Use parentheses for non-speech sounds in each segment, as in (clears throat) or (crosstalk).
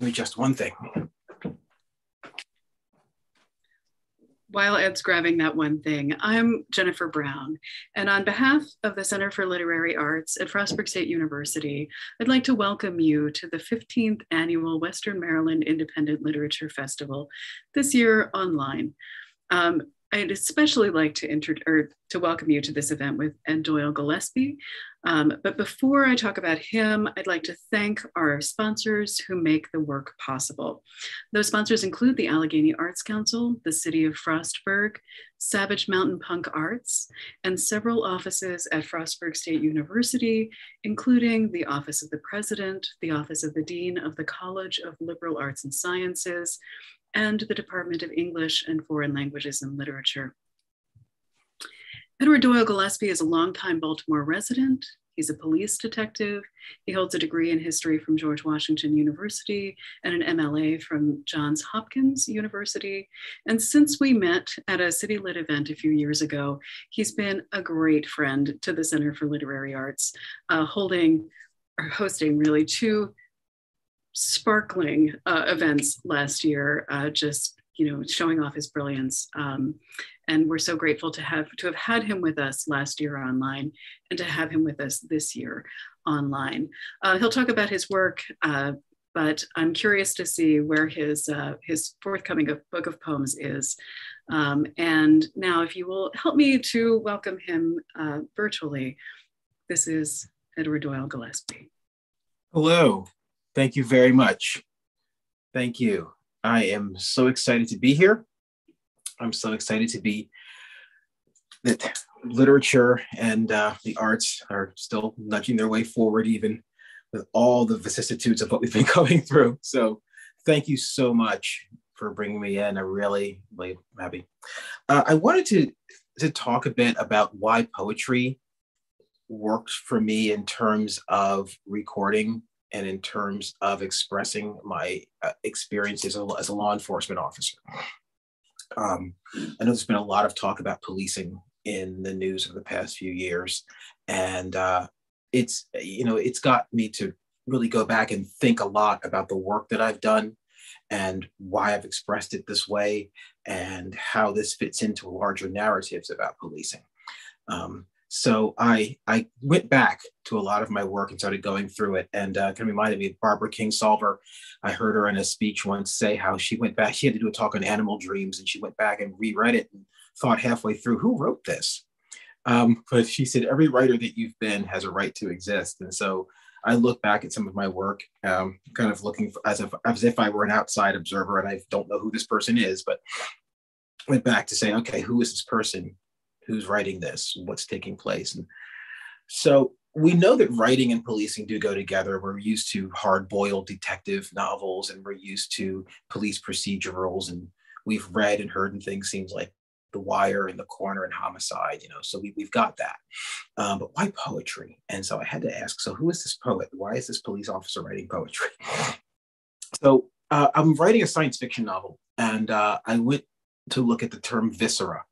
Me just one thing. while Ed's grabbing that one thing, I'm Jennifer Brown, and on behalf of the Center for Literary Arts at Frostburg State University, I'd like to welcome you to the 15th Annual Western Maryland Independent Literature Festival, this year online. Um, I'd especially like to, inter- or to welcome you to this event with Ed Doyle Gillespie. Um, but before I talk about him, I'd like to thank our sponsors who make the work possible. Those sponsors include the Allegany Arts Council, the City of Frostburg, Savage Mountain Punk Arts, and several offices at Frostburg State University, including the Office of the President, the Office of the Dean of the College of Liberal Arts and Sciences, and the Department of English and Foreign Languages and Literature. Edward Doyle Gillespie is a longtime Baltimore resident. He's a police detective. He holds a degree in history from George Washington University and an MLA from Johns Hopkins University. And since we met at a City Lit event a few years ago, he's been a great friend to the Center for Literary Arts, uh, holding or hosting really two sparkling uh, events last year, uh, just you know showing off his brilliance. Um, and we're so grateful to have to have had him with us last year online and to have him with us this year online. Uh, he'll talk about his work. Uh, but I'm curious to see where his uh, his forthcoming book of poems is. Um, and now, if you will help me to welcome him uh, virtually, this is Edward Doyle Gillespie. Hello. Thank you very much. Thank you. I am so excited to be here. I'm so excited to be that literature and uh, the arts are still nudging their way forward, even with all the vicissitudes of what we've been (laughs) going through. So, thank you so much for bringing me in. I'm really, really happy. Uh, I wanted to to talk a bit about why poetry worked for me in terms of recording and in terms of expressing my uh, experiences as a law enforcement officer. Um, I know there's been a lot of talk about policing in the news over the past few years, and uh, it's you know it's got me to really go back and think a lot about the work that I've done and why I've expressed it this way and how this fits into larger narratives about policing. Um, so I I went back to a lot of my work and started going through it, and uh, kind of reminded me of Barbara Kingsolver. I heard her in a speech once say how she went back. (laughs) She had to do a talk on animal dreams, and she went back and reread it and thought halfway through, who wrote this? Um, but she said every writer that you've been has a right to exist, and so I look back at some of my work, um, kind of looking for, as if as if I were an outside observer, and I don't know who this person is, but went back to say, okay, who is this person? Who's writing this, what's taking place. And so we know that writing and policing do go together. We're used to hard boiled detective novels and we're used to police procedurals. And we've read and heard and things seems like the wire and the corner and homicide you know so we, we've got that. Um, but why poetry? And so i had to ask so who is this poet? Why is this police officer writing poetry? (laughs) So uh, i'm writing a science fiction novel and uh, i went to look at the term viscera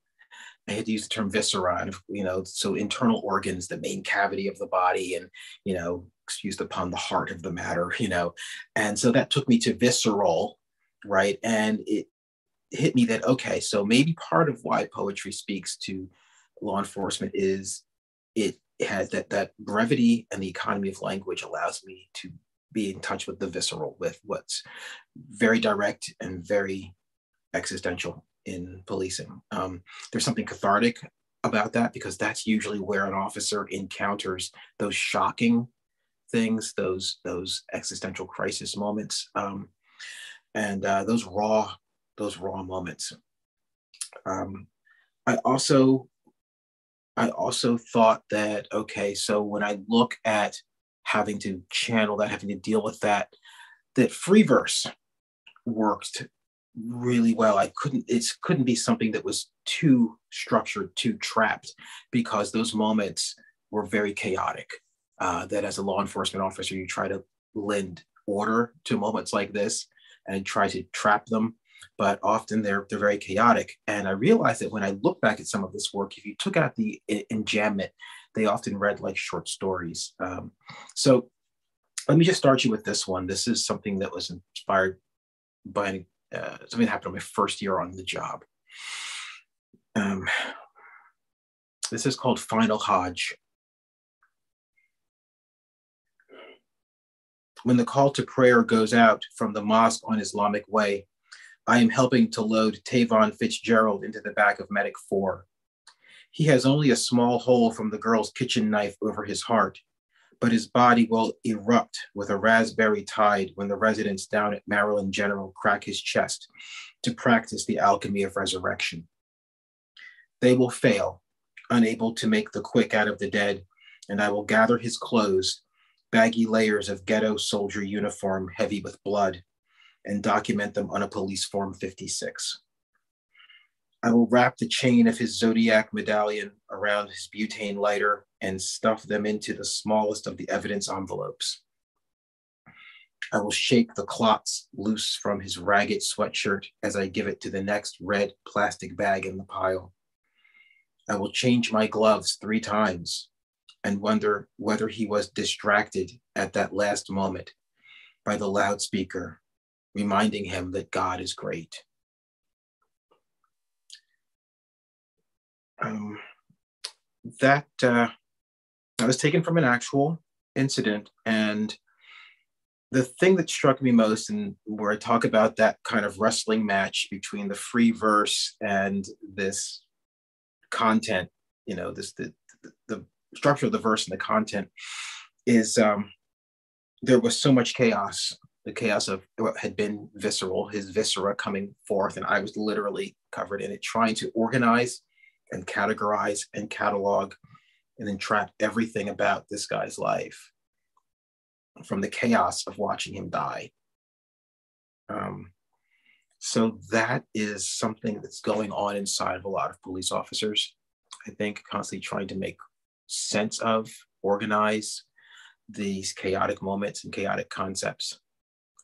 I had to use the term viscera, and you know, so internal organs, the main cavity of the body, and you know, excused upon the heart of the matter, (laughs) you know, and so that took me to visceral, right? And it hit me that okay, so maybe part of why poetry speaks to law enforcement is it has that that brevity and the economy of language allows me to be in touch with the visceral, with what's very direct and very existential in policing. Um, there's something cathartic about that because that's usually where an officer encounters those shocking things, those those existential crisis moments, um, and uh, those raw those raw moments. Um, I also I also thought that okay, so when I look at having to channel that, having to deal with that, that free verse worked really well. I couldn't, it couldn't be something that was too structured, too trapped, because those moments were very chaotic. Uh, that as a law enforcement officer, you try to lend order to moments like this and try to trap them, but often they're they're very chaotic. And I realized that when I look back at some of this work, if you took out the enjambment, they often read like short stories. Um, so let me just start you with this one. This is something that was inspired by uh, something happened on my first year on the job. Um, this is called Final Hajj. When the call to prayer goes out from the mosque on Islamic Way, I am helping to load Tavon Fitzgerald into the back of Medic 4. He has only a small hole from the girl's kitchen knife over his heart, but his body will erupt with a raspberry tide when the residents down at Maryland General crack his chest to practice the alchemy of resurrection. They will fail, unable to make the quick out of the dead, and I will gather his clothes, baggy layers of ghetto soldier uniform heavy with blood, and document them on a police form 56. I will wrap the chain of his zodiac medallion around his butane lighter and stuff them into the smallest of the evidence envelopes. I will shake the clots loose from his ragged sweatshirt as I give it to the next red plastic bag in the pile. I will change my gloves three times and wonder whether he was distracted at that last moment by the loudspeaker, reminding him that God is great. Um, that uh, that was taken from an actual incident, and the thing that struck me most, and where I talk about that kind of wrestling match between the free verse and this content, you know, this the the, structure of the verse and the content is um, there was so much chaos the chaos of what had been visceral, his viscera coming forth, and I was literally covered in it, trying to organize and categorize and catalog and then track everything about this guy's life from the chaos of watching him die. Um, so that is something that's going on inside of a lot of police officers. I think constantly trying to make sense of, organize these chaotic moments and chaotic concepts.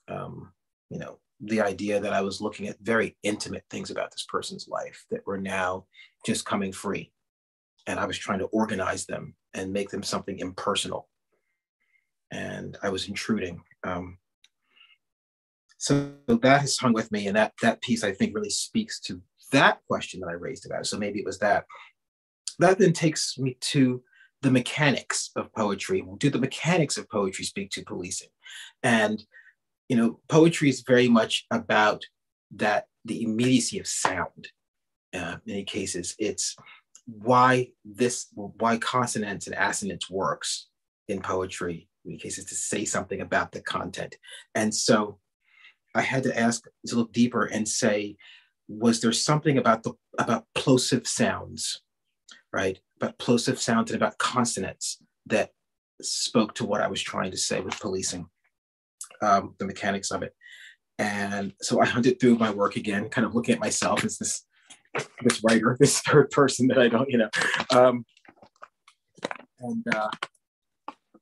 Um, you know, the idea that I was looking at very intimate things about this person's life that were now just coming free. And I was trying to organize them and make them something impersonal. And I was intruding. Um, so that has hung with me. And that, that piece, I think, really speaks to that question that I raised about it. So maybe it was that. That then takes me to the mechanics of poetry. Do the mechanics of poetry speak to policing? And you know, poetry is very much about that the immediacy of sound. Uh, in many cases, it's why this, why consonance and assonance works in poetry. In many cases, to say something about the content. And so, I had to ask to look deeper and say, was there something about the about plosive sounds, right? About plosive sounds and about consonants that spoke to what I was trying to say with policing um, the mechanics of it. And so I hunted through my work again, kind of looking at myself as this this writer, (laughs) this third person that I don't, you know, um, and uh,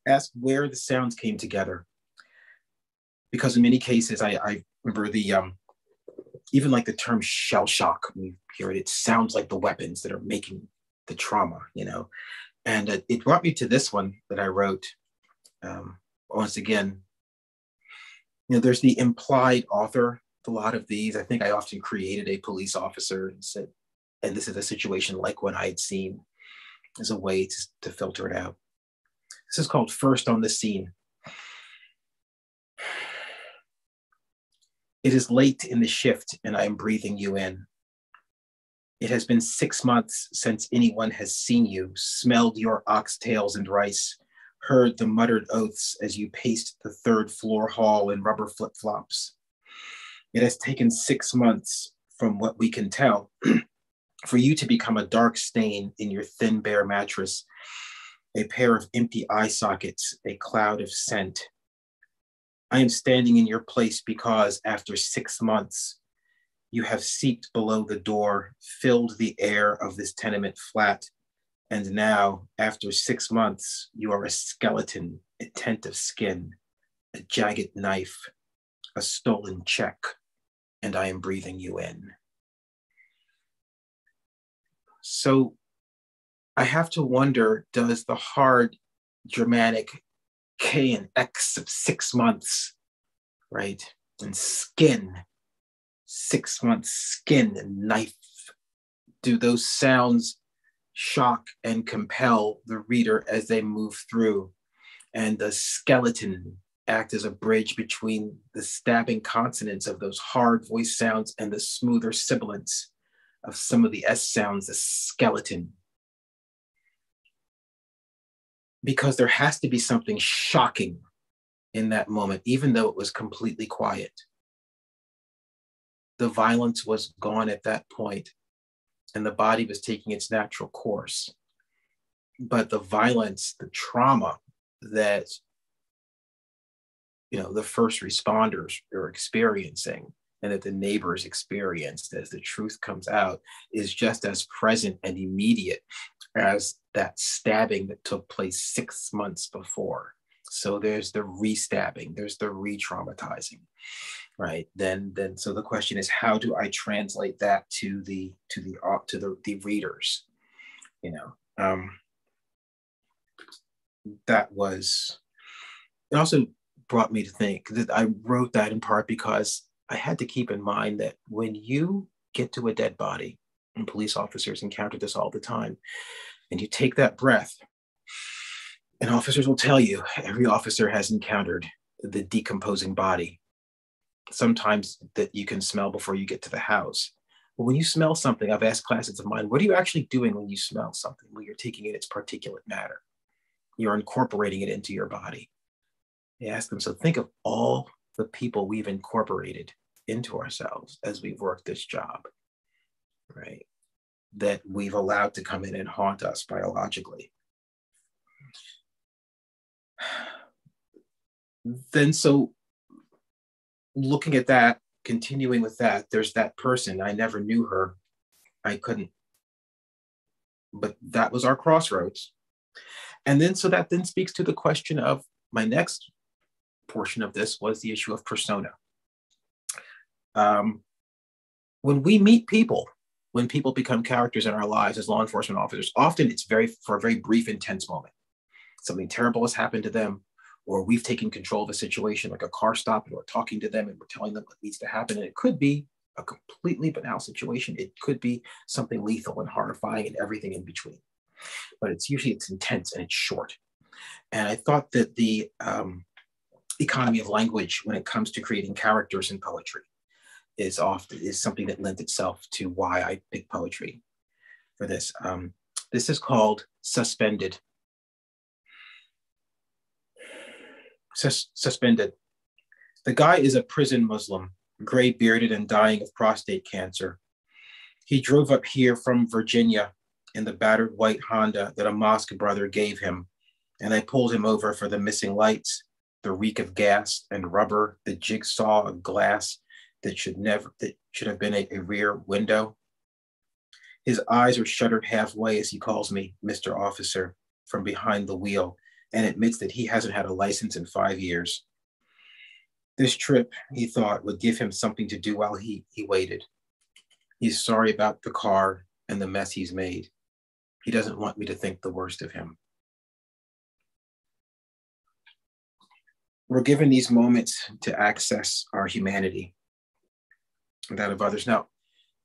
ask where the sounds came together. Because in many cases, I, I remember the um, even like the term shell shock. When you hear it, it sounds like the weapons that are making the trauma, you know. And uh, it brought me to this one that I wrote. Um, once again, you know, there's the implied author. A lot of these, I think I often created a police officer and said, and this is a situation like what I had seen as a way to, to filter it out. This is called First on the Scene. It is late in the shift and I am breathing you in. It has been six months since anyone has seen you, smelled your oxtails and rice, heard the muttered oaths as you paced the third floor hall in rubber flip flops. It has taken six months, from what we can tell, (clears throat) for you to become a dark stain in your thin, bare mattress, a pair of empty eye sockets, a cloud of scent. I am standing in your place because after six months, you have seeped below the door, filled the air of this tenement flat, and now, after six months, you are a skeleton, a tent of skin, a jagged knife, a stolen check, and I am breathing you in. So I have to wonder does the hard, dramatic K and X of six months, right? And skin, six months skin and knife. Do those sounds shock and compel the reader as they move through? And the skeleton act as a bridge between the stabbing consonants of those hard voice sounds and the smoother sibilants of some of the S sounds, the skeleton. Because there has to be something shocking in that moment, even though it was completely quiet. The violence was gone at that point, and the body was taking its natural course. But the violence, the trauma that you know the first responders are experiencing and that the neighbors experienced as the truth comes out is just as present and immediate as that stabbing that took place six months before. So there's the re-stabbing there's the re-traumatizing right? Then then so the question is how do i translate that to the to the uh, to the, the readers? You know um that was it also brought me to think that I wrote that in part because I had to keep in mind that when you get to a dead body, and police officers encounter this all the time, and you take that breath, and officers will tell you every officer has encountered the decomposing body. Sometimes that you can smell before you get to the house. But when you smell something, I've asked classes of mine, what are you actually doing when you smell something? Well, you're taking in its particulate matter. You're incorporating it into your body. They ask them, so think of all the people we've incorporated into ourselves as we've worked this job, right? That we've allowed to come in and haunt us biologically. (sighs) Then, so looking at that, continuing with that, there's that person. I never knew her. I couldn't. But that was our crossroads. And then, so that then speaks to the question of my next portion of this was the issue of persona. Um, when we meet people, when people become characters in our lives as law enforcement officers, often it's very for a very brief, intense moment. Something terrible has happened to them, or we've taken control of a situation like a car stop and we're talking to them and we're telling them what needs to happen. And it could be a completely banal situation. It could be something lethal and horrifying and everything in between. But it's usually it's intense and it's short. And I thought that the um, economy of language when it comes to creating characters in poetry is often is something that lends itself to why I pick poetry for this. Um, this is called suspended. Sus- suspended. The guy is a prison Muslim, gray bearded and dying of prostate cancer. He drove up here from Virginia in the battered white Honda that a mosque brother gave him, and I pulled him over for the missing lights the reek of gas and rubber, the jigsaw of glass that should never that should have been a, a rear window. His eyes are shuttered halfway as he calls me Mr. Officer from behind the wheel and admits that he hasn't had a license in five years. This trip, he thought, would give him something to do while he, he waited. He's sorry about the car and the mess he's made. He doesn't want me to think the worst of him. We're given these moments to access our humanity and that of others. Now,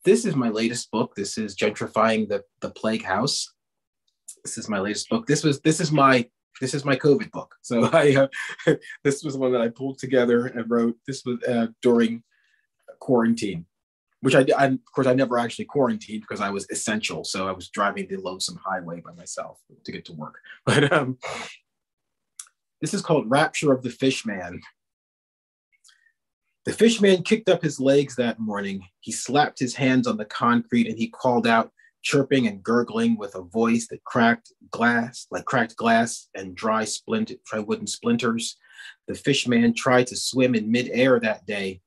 this is my latest book. This is Gentrifying the, the Plague House. This is my latest book. This was this is my this is my COVID book. So (laughs) I uh, (laughs) this was one that I pulled together and wrote. This was uh, during quarantine, which I, I of course I never actually quarantined because I was essential. So I was driving the lonesome highway by myself to get to work. (laughs) But um, this is called Rapture of the Fishman. The fishman kicked up his legs that morning. He slapped his hands on the concrete and he called out, chirping and gurgling with a voice that cracked glass, like cracked glass and dry splint, dry wooden splinters. The fishman tried to swim in midair that day,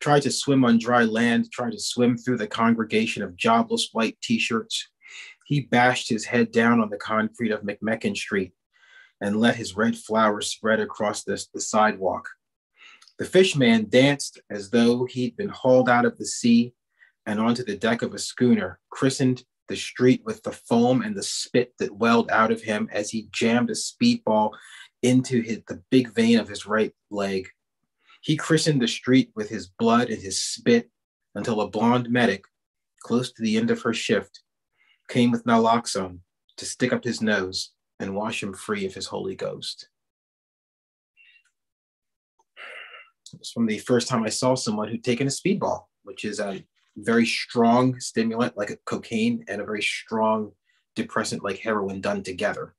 tried to swim on dry land, tried to swim through the congregation of jobless white t-shirts. He bashed his head down on the concrete of McMechen Street and let his red flowers spread across the, the sidewalk. The fishman danced as though he'd been hauled out of the sea and onto the deck of a schooner, christened the street with the foam and the spit that welled out of him as he jammed a speedball into his, the big vein of his right leg. He christened the street with his blood and his spit until a blonde medic, close to the end of her shift, came with naloxone to stick up his nose and wash him free of his Holy Ghost. It was from the first time I saw someone who'd taken a speedball, which is a very strong stimulant like a cocaine and a very strong depressant like heroin done together.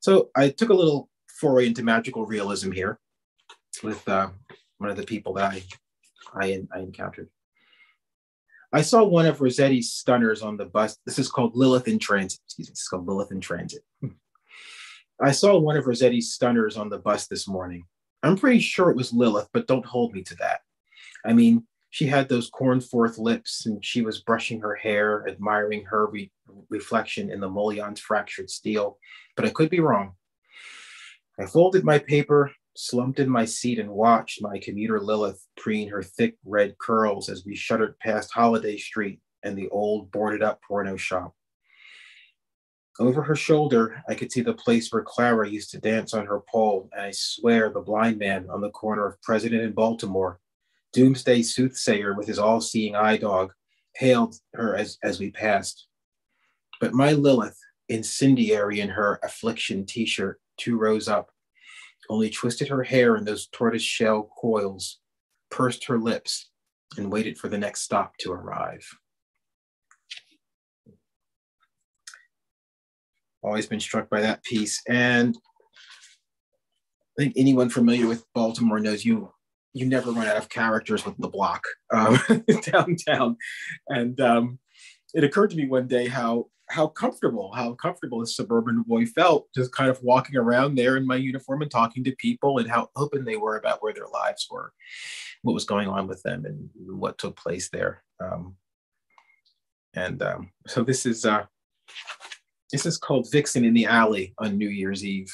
So I took a little foray into magical realism here with uh, one of the people that I, I, I encountered. I saw one of Rossetti's stunners on the bus. This is called Lilith in Transit. Excuse me, it's called Lilith in Transit. Hmm. I saw one of Rossetti's stunners on the bus this morning. I'm pretty sure it was Lilith, but don't hold me to that. I mean, she had those cornforth lips and she was brushing her hair, admiring her re- reflection in the mullion's fractured steel, but I could be wrong. I folded my paper, slumped in my seat, and watched my commuter Lilith preen her thick red curls as we shuddered past Holliday Street and the old boarded up porno shop. Over her shoulder, I could see the place where Clara used to dance on her pole, and I swear the blind man on the corner of President and Baltimore doomsday soothsayer with his all seeing eye dog, hailed her as, as we passed. But my Lilith, incendiary in her affliction t shirt, two rows up, only twisted her hair in those tortoise shell coils, pursed her lips, and waited for the next stop to arrive. Always been struck by that piece. And I think anyone familiar with Baltimore knows you you never run out of characters with the block um, (laughs) downtown. And um, it occurred to me one day how how comfortable how comfortable a suburban boy felt just kind of walking around there in my uniform and talking to people and how open they were about where their lives were what was going on with them and what took place there. Um, and um, so this is uh, this is called vixen in the alley on new year's eve.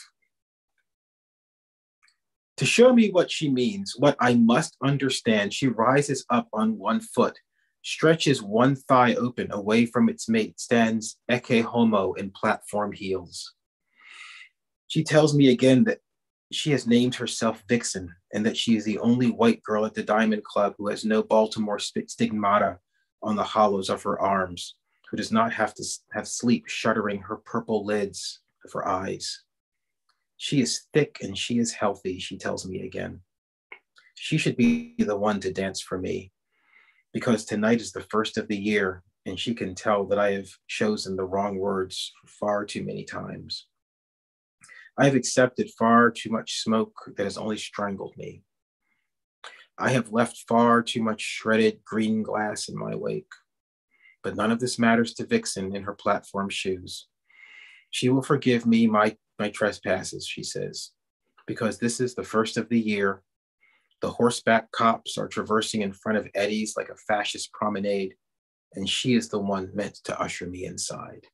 To show me what she means, what I must understand, she rises up on one foot, stretches one thigh open away from its mate, stands ecce homo in platform heels. She tells me again that she has named herself Vixen and that she is the only white girl at the Diamond Club who has no Baltimore stigmata on the hollows of her arms, who does not have to have sleep shuddering her purple lids of her eyes. She is thick and she is healthy, she tells me again. She should be the one to dance for me because tonight is the first of the year and she can tell that I have chosen the wrong words far too many times. I have accepted far too much smoke that has only strangled me. I have left far too much shredded green glass in my wake. But none of this matters to Vixen in her platform shoes. She will forgive me my my trespasses, she says, because this is the first of the year. The horseback cops are traversing in front of Eddie's like a fascist promenade, and she is the one meant to usher me inside.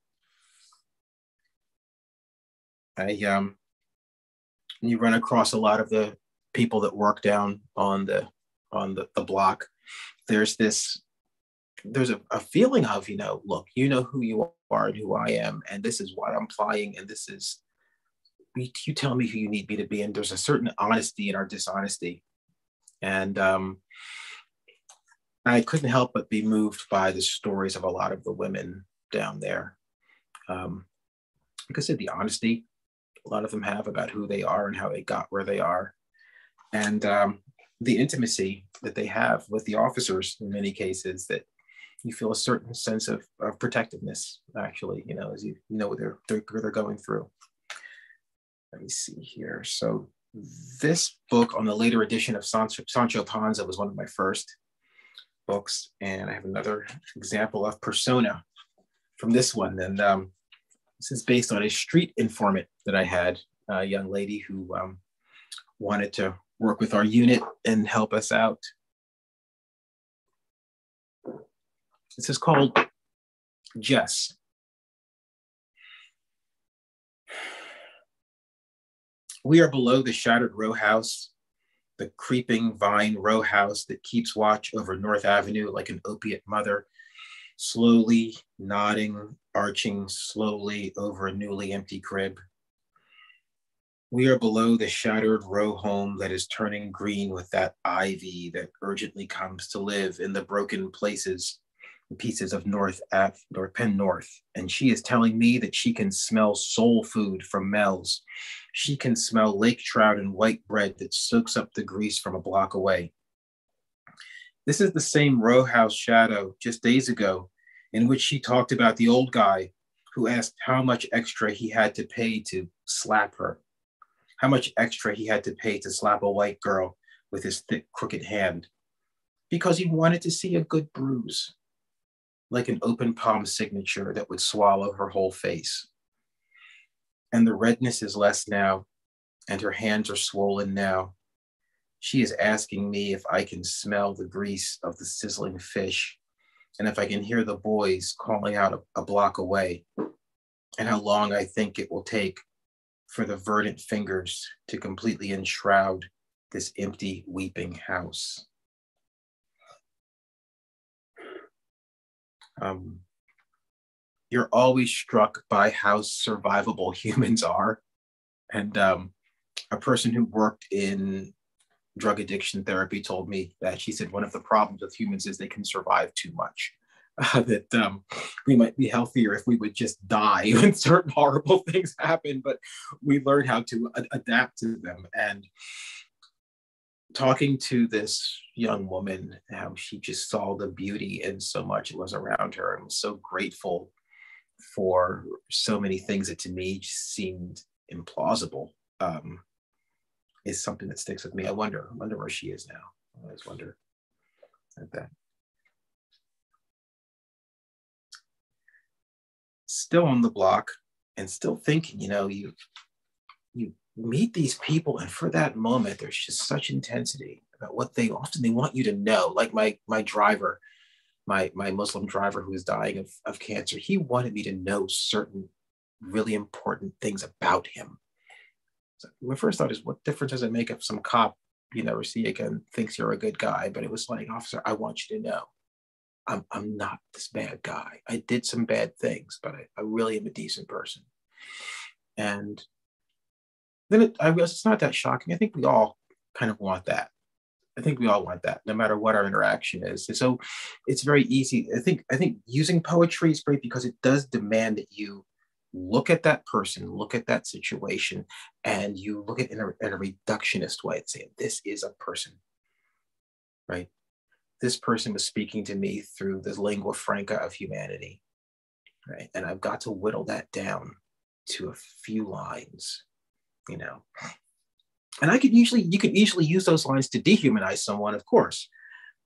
I um you run across a lot of the people that work down on the on the, the block. There's this there's a, a feeling of, you know, look, you know who you are and who I am, and this is what I'm playing, and this is you tell me who you need me to be and there's a certain honesty in our dishonesty and um, i couldn't help but be moved by the stories of a lot of the women down there. Um, said the honesty a lot of them have about who they are and how they got where they are. And um, the intimacy that they have with the officers in many cases that you feel a certain sense of, of protectiveness actually you know as you know what they're, they're, they're going through. Let me see here. So this book on the later addition of Sancho, Sancho Panza was one of my first books. And I have another example of persona from this one. And um, this is based on a street informant that I had, a young lady who um, wanted to work with our unit and help us out. This is called Jess. We are below the shattered row house, the creeping vine row house that keeps watch over North Avenue like an opiate mother, slowly nodding, arching slowly over a newly empty crib. We are below the shattered row home that is turning green with that ivy that urgently comes to live in the broken places pieces of North Ave, North Penn North, and she is telling me that she can smell soul food from Mel's. She can smell lake trout and white bread that soaks up the grease from a block away. This is the same row house shadow just days ago in which she talked about the old guy who asked how much extra he had to pay to slap her how much extra he had to pay to slap a white girl with his thick, crooked hand because he wanted to see a good bruise, like an open palm signature that would swallow her whole face. And the redness is less now, and her hands are swollen now. She is asking me if I can smell the grease of the sizzling fish and if I can hear the boys calling out a, a block away, and how long I think it will take for the verdant fingers to completely enshroud this empty, weeping house. Um, you're always struck by how survivable (laughs) humans are. And um, a person who worked in drug addiction therapy told me that she said one of the problems with humans is they can survive too much (laughs) uh, that um, we might be healthier if we would just die (laughs) when certain horrible things happen, but we learn how to adapt to them. And talking to this young woman, how she just saw the beauty in so much it was around her and was so grateful for so many things that to me seemed implausible. Um, is something that sticks with me. I wonder, I wonder where she is now. I always wonder at that. still on the block and still thinking, you know, you meet these people and for that moment there's just such intensity about what they often they want you to know. Like my my driver, my my Muslim driver who was dying of, of cancer, he wanted me to know certain really important things about him. So my first thought is what difference does it make if some cop you never see again thinks you're a good guy? But it was like, officer, I want you to know I'm, I'm not this bad guy. I did some bad things, but I, I really am a decent person. And then it, I guess it's not that shocking. I think we all kind of want that. I think we all want that, no matter what our interaction is. And so it's very easy. I think I think using poetry is great because it does demand that you look at that person, look at that situation, and you look at it in a, in a reductionist way and say, this is a person, right? this person was speaking to me through the lingua franca of humanity right and i've got to whittle that down to a few lines you know. And i could usually you could easily use those lines to dehumanize someone of course.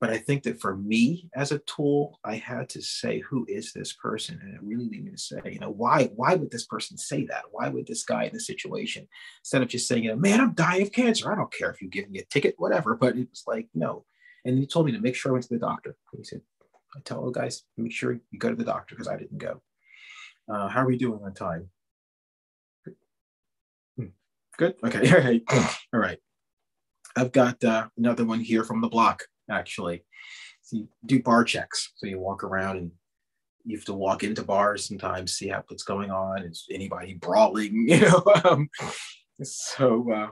But i think that for me as a tool i had to say who is this person? And it really needed me to say you know why why would this person say that? Why would this guy in this situation instead of just saying you know man i'm dying of cancer. I don't care if you give me a ticket whatever. But it was like no. And he told me to make sure I went to the doctor. He said, I tell the guys, make sure you go to the doctor because I didn't go. Uh, how are we doing on time? Good. Okay. (laughs) All right. All right. I've got uh, another one here from the block, actually. So you do bar checks. So you walk around and you have to walk into bars sometimes, see how what's going on. Is anybody brawling? (laughs) You know. Um, so uh,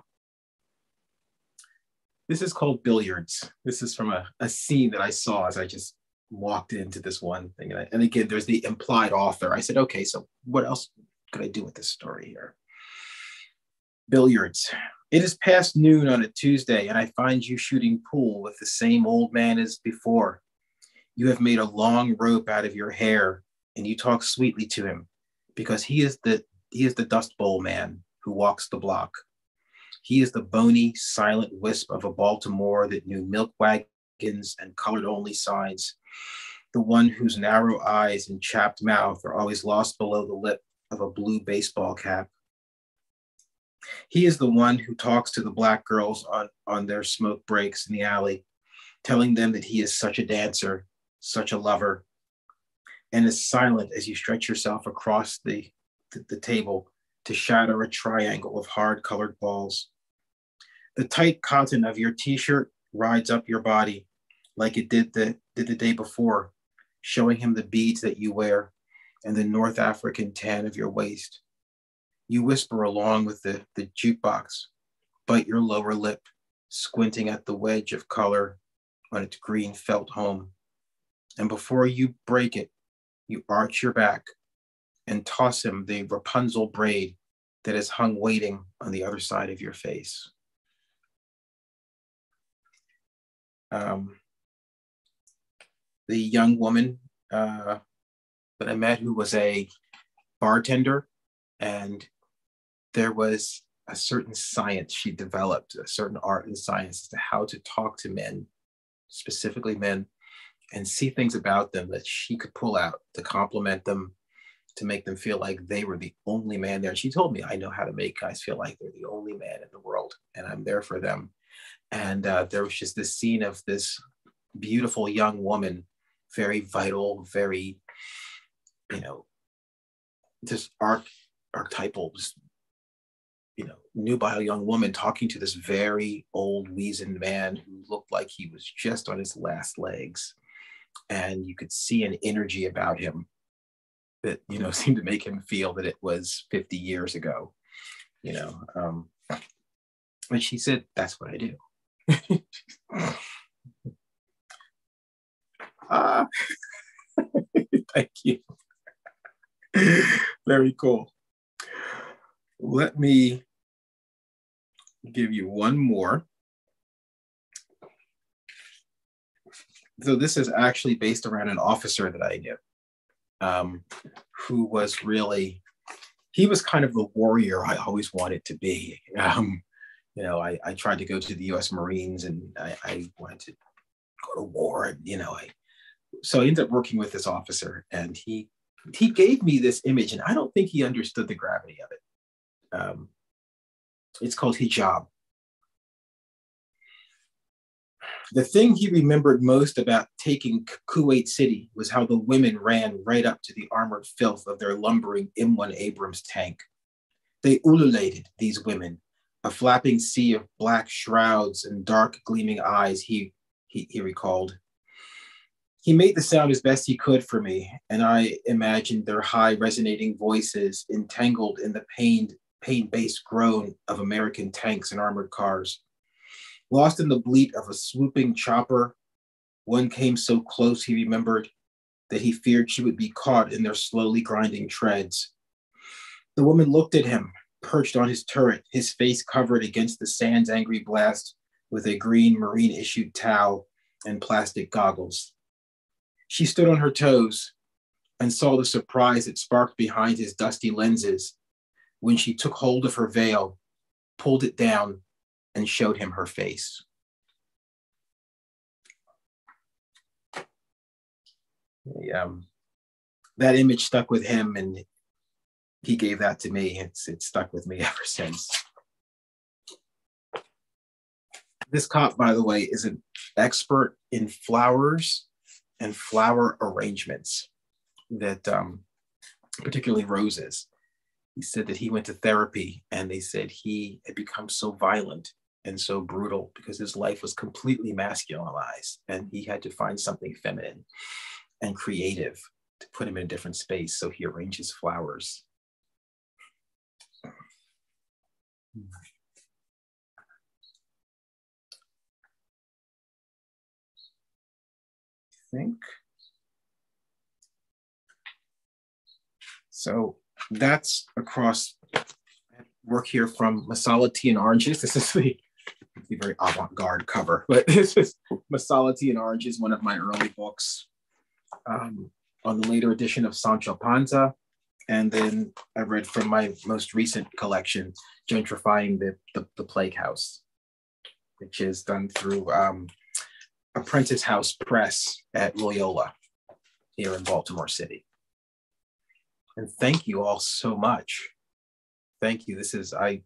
this is called Billiards. This is from a, a scene that I saw as I just walked into this one thing. And, I, and again, there's the implied author. I said, okay, so what else could I do with this story here? Billiards. It is past noon on a Tuesday, and I find you shooting pool with the same old man as before. You have made a long rope out of your hair, and you talk sweetly to him because he is the he is the dust bowl man who walks the block. He is the bony, silent wisp of a Baltimore that knew milk wagons and colored only signs, the one whose narrow eyes and chapped mouth are always lost below the lip of a blue baseball cap. He is the one who talks to the black girls on, on their smoke breaks in the alley, telling them that he is such a dancer, such a lover, and is silent as you stretch yourself across the, the, the table to shatter a triangle of hard colored balls. The tight cotton of your t-shirt rides up your body like it did the, did the day before, showing him the beads that you wear and the North African tan of your waist. You whisper along with the, the jukebox, bite your lower lip, squinting at the wedge of color on its green felt home. And before you break it, you arch your back and toss him the Rapunzel braid that is hung waiting on the other side of your face. Um, the young woman uh, that I met who was a bartender, and there was a certain science she developed, a certain art and science as to how to talk to men, specifically men, and see things about them that she could pull out to compliment them, to make them feel like they were the only man there. And she told me, I know how to make guys feel like they're the only man in the world, and I'm there for them. And uh, there was just this scene of this beautiful young woman, very vital, very, you know, just arch- archetypal, just, you know, nubile young woman talking to this very old, weazened man who looked like he was just on his last legs. And you could see an energy about him that, you know, (laughs) seemed to make him feel that it was 50 years ago, you know. Um, and she said, That's what I do. uh, (laughs) (laughs) thank you. Very cool. Let me give you one more. So this is actually based around an officer that I knew, um, who was really, he was kind of the warrior I always wanted to be. Um, you know, I, I tried to go to the U.S. Marines and I, I wanted to go to war. And, you know, I so I ended up working with this officer, and he he gave me this image, and I don't think he understood the gravity of it. Um, it's called hijab. The thing he remembered most about taking Kuwait City was how the women ran right up to the armored filth of their lumbering M1 Abrams tank. They ululated, these women, a flapping sea of black shrouds and dark gleaming eyes, he, he, he recalled. He made the sound as best he could for me, and I imagined their high resonating voices entangled in the pained, pain-based groan of American tanks and armored cars. Lost in the bleat of a swooping chopper, one came so close, he remembered, that he feared she would be caught in their slowly grinding treads. The woman looked at him, perched on his turret, his face covered against the sand's angry blast with a green marine issued towel and plastic goggles. She stood on her toes and saw the surprise that sparked behind his dusty lenses when she took hold of her veil, pulled it down, and showed him her face. Um, that image stuck with him, and he gave that to me. It's it's stuck with me (laughs) ever since. This cop, by the way, is an expert in flowers and flower arrangements that um, particularly roses. He said that he went to therapy and they said he had become so violent and so brutal because his life was completely masculinized and he had to find something feminine and creative to put him in a different space. So he arranges flowers hmm. think. So that's across work here from Masala Tea and Oranges. This is the, the very avant-garde cover, but this is Masala Tea and Oranges, one of my early books um, on the later addition of Sancho Panza. And then I read from my most recent collection, Gentrifying the, the, the Plague House, which is done through um, Apprentice House Press at Loyola here in Baltimore City. And thank you all so much. Thank you. This is I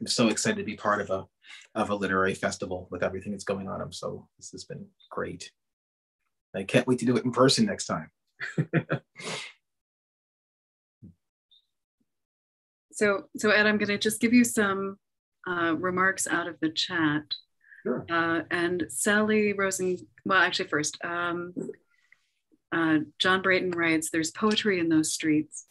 am so excited to be part of a of a literary festival with everything that's going on. I'm so this has been great. I can't wait to do it in person next time. (laughs) so so Ed, I'm gonna just give you some uh, remarks out of the chat. Sure. Uh, and Sally Rosen, well, actually, first, um, Uh, John Brayton writes, There's poetry in those streets.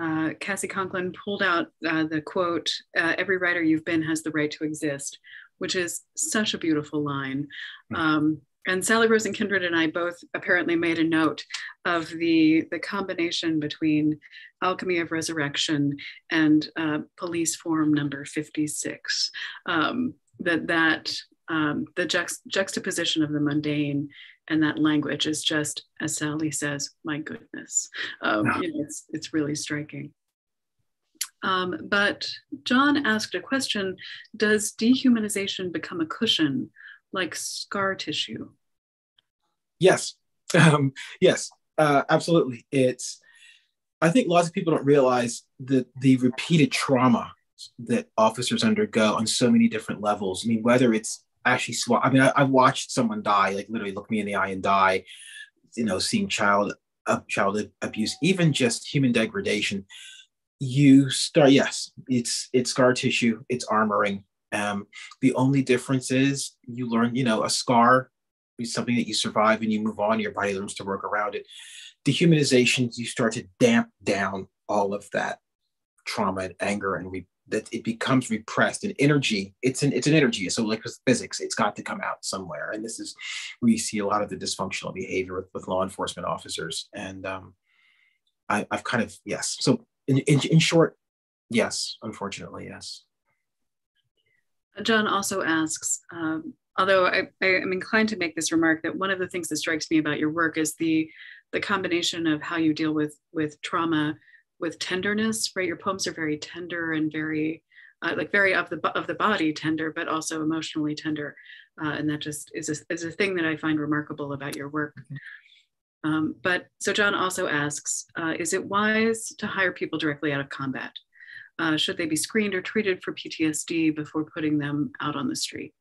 Uh, Cassie Conklin pulled out uh, the quote, uh, Every writer you've been has the right to exist, which is such a beautiful line. Hmm. Um, and Sally Rosen-Kindred and I both apparently made a note of the, the combination between Alchemy of Resurrection and uh, Police Form number 56. Um, that that um, the juxt- juxtaposition of the mundane and that language is just, as Sally says, my goodness. Um, you know, it's, it's really striking. Um, but John asked a question Does dehumanization become a cushion like scar tissue? Yes. Um, yes, uh, absolutely. It's, I think lots of people don't realize the, the repeated trauma that officers undergo on so many different levels. I mean, whether it's actually. I mean, I, have watched someone die, like literally look me in the eye and die. You know, seeing child uh, child abuse, even just human degradation. You start, yes, it's it's scar tissue, it's armoring. Um, the only difference is you learn, you know, a scar is something that you survive and you move on. Your body learns to work around it. Dehumanization, you start to damp down all of that trauma and anger and re- that it becomes repressed and energy it's an it's an energy so like with physics it's got to come out somewhere. And this is where you see a lot of the dysfunctional behavior with, with law enforcement officers. And um, I, have kind of yes. So in, in, in short yes unfortunately yes. John also asks um, although I, I am inclined to make this remark that one of the things that strikes me about your work is the the combination of how you deal with with trauma with tenderness, right? Your poems are very tender and very uh, like very of the of the body tender, but also emotionally tender, uh, and that just is a, is a thing that I find remarkable about your work. Um, but so John also asks, uh, is it wise to hire people directly out of combat? Uh, should they be screened or treated for PTSD before putting them out on the street?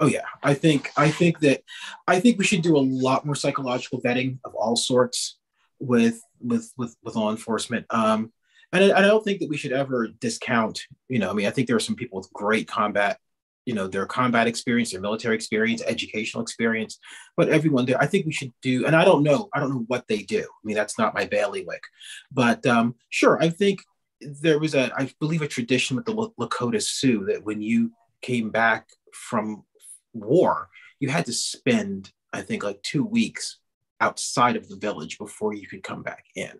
Oh yeah, I think I think that I think we should do a lot more psychological vetting of all sorts with with with with law enforcement. Um, and I, I, don't think that we should ever discount. You know, I mean, I think there are some people with great combat, you know, their combat experience, their military experience, educational experience. But everyone there, I think we should do. And I don't know, I don't know what they do. I mean, that's not my bailiwick. But um, sure, I think there was a, I believe, a tradition with the Lakota Sioux that when you came back from war, you had to spend, I think, like two weeks outside of the village before you could come back in.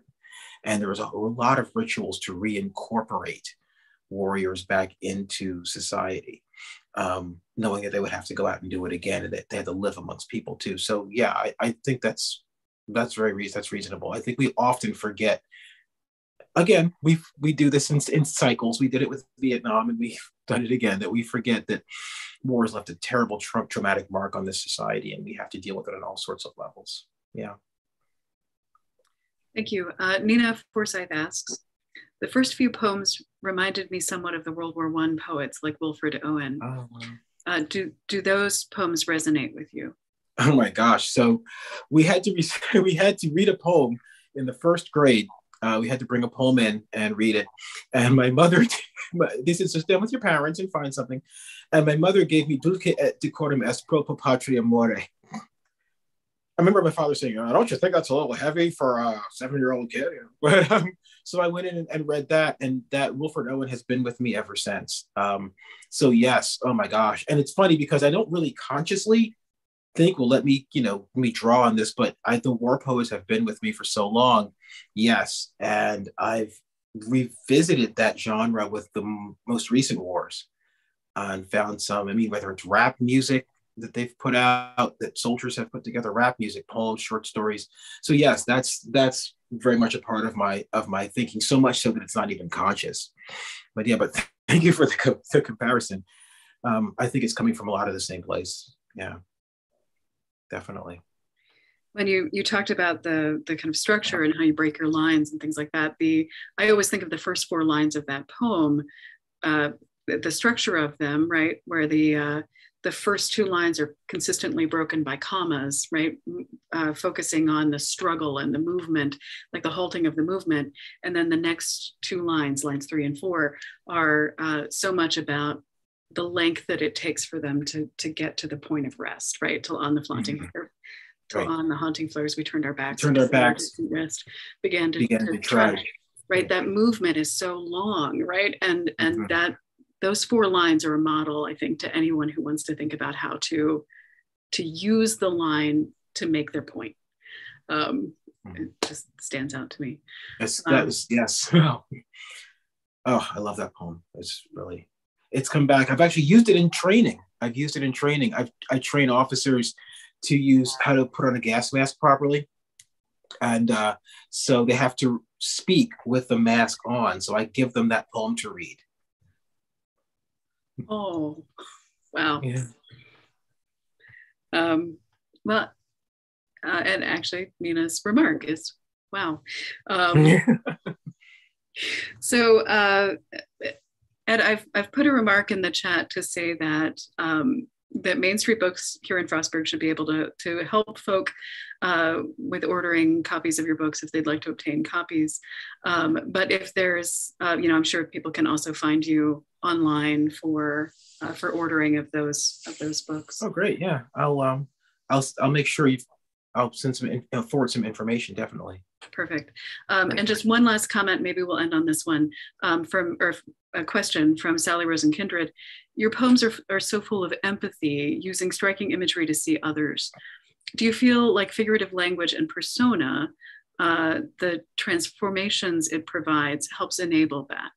And there was a, lot of rituals to reincorporate warriors back into society, um, knowing that they would have to go out and do it again and that they had to live amongst people too. So yeah, I, I think that's that's very re- that's reasonable. I think we often forget. Again, we we do this in, in cycles. We did it with Vietnam, and we've (laughs) done it again. That we forget that war has left a terrible tra- traumatic mark on this society, and we have to deal with it on all sorts of levels yeah. Thank you. Uh, Nina Forsyth asks, the first few poems reminded me somewhat of the World War I poets like Wilfred Owen. Oh, wow. uh, do, do those poems resonate with you? (laughs) Oh my gosh. So we had to, re- (laughs) we had to read a poem in the first grade. Uh, we had to bring a poem in and read it. And my mother, (laughs) this is just stand with your parents and find something. And my mother gave me Dulce et decorum est pro patria mori. I remember my father saying, oh, "Don't you think that's a little heavy for a seven-year-old kid?" (laughs) But um, so I went in and, and, read that, and that Wilfred Owen has been with me ever since. Um, so yes, oh my gosh, and it's funny because I don't really consciously think, well, let me, you know, me draw on this, but I, the war poets have been with me for so long. Yes, and I've revisited that genre with the m- most recent wars and found some. I mean, whether it's rap music that they've put out that soldiers have put together rap music poems short stories. So yes that's that's very much a part of my of my thinking so much so that it's not even conscious. But yeah but (laughs) thank you for the, the comparison. Um, i think it's coming from a lot of the same place. Yeah. Definitely. When you you talked about the the kind of structure and how you break your lines and things like that the i always think of the first four lines of that poem uh, the, the structure of them right where the uh, the first two lines are consistently broken by commas, right? Uh, focusing on the struggle and the movement, like the halting of the movement. And then the next two lines, lines three and four, are uh, so much about the length that it takes for them to, to get to the point of rest, right? To on the flaunting mm-hmm. till right. on the haunting floors we turned our backs. Turned our backs. Rest. Began to, began to, to trudge. Right. That movement is so long, right? And and mm-hmm. that those four lines are a model, I think, to anyone who wants to think about how to to use the line to make their point. Um, mm-hmm. It just stands out to me. Yes, that um, is, yes. (laughs) oh, I love that poem. It's really, it's come back. I've actually used it in training. I've used it in training. I've, I train officers to use how to put on a gas mask properly. And uh, so they have to speak with the mask on. So I give them that poem to read. Oh, wow. Yeah. Um, well, uh, and actually, Nina's remark is, wow. Um, (laughs) so, uh, Ed, I've, I've put a remark in the chat to say that um, that Main Street Books here in Frostburg should be able to, to help folk uh, with ordering copies of your books if they'd like to obtain copies. Um, but if there's, uh, you know, I'm sure people can also find you online for uh, for ordering of those of those books. Oh, great! Yeah, I'll um, I'll I'll make sure you I'll send some I'll forward some information definitely. Perfect. Um, and just one last comment, maybe we'll end on this one um, from or a question from Sally Rosen Kindred. Your poems are, are so full of empathy, using striking imagery to see others. Do you feel like figurative language and persona, uh, the transformations it provides, helps enable that?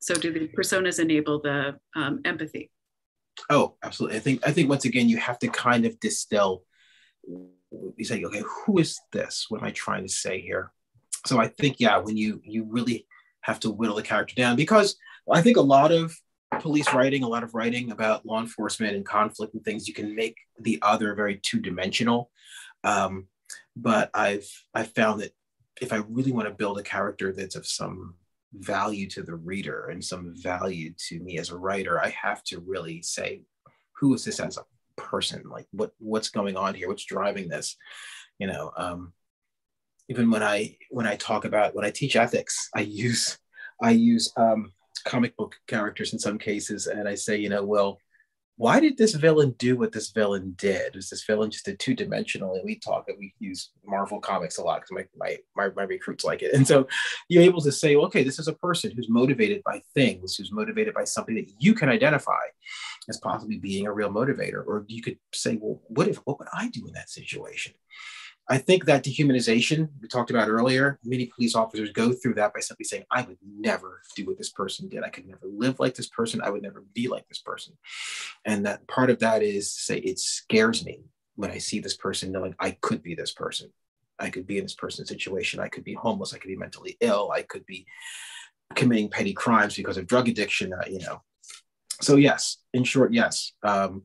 So do the personas enable the um, empathy? Oh, absolutely. I think I think once again you have to kind of distill. You say, okay, who is this? What am I trying to say here? So I think yeah, when you you really have to whittle the character down because I think a lot of police writing, a lot of writing about law enforcement and conflict and things, you can make the other very two dimensional. Um, but I've I've found that if I really want to build a character that's of some value to the reader and some value to me as a writer, I have to really say, who is this as a person? Like what what's going on here? What's driving this? You know, um, even when I when I talk about when I teach ethics, I use I use um, comic book characters in some cases, and I say, you know, well, why did this villain do what this villain did? Was this villain just a two dimensional? And we talk and we use Marvel comics a lot because my, my, my, my recruits like it. And so you're able to say, okay, this is a person who's motivated by things, who's motivated by something that you can identify as possibly being a real motivator. Or you could say, well, what if, what would I do in that situation? I think that dehumanization we talked about earlier, many police officers go through that by simply saying, I would never do what this person did. I could never live like this person. I would never be like this person. And that part of that is say, it scares me when I see this person knowing I could be this person. I could be in this person's situation. I could be homeless. I could be mentally ill. I could be committing petty crimes because of drug addiction, uh, you know. So, yes, in short, yes. Um,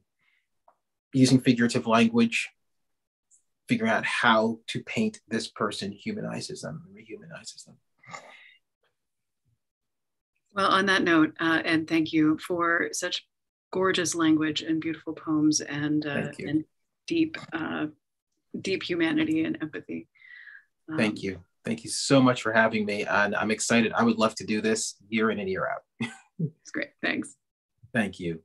using figurative language, figuring out how to paint this person humanizes them and rehumanizes them. Well, on that note, uh, and thank you for such gorgeous language and beautiful poems and, uh, and deep, uh, deep humanity and empathy. Um, thank you. Thank you so much for having me. And I'm excited. I would love to do this year in and year out. (laughs) it's great. Thanks. Thank you.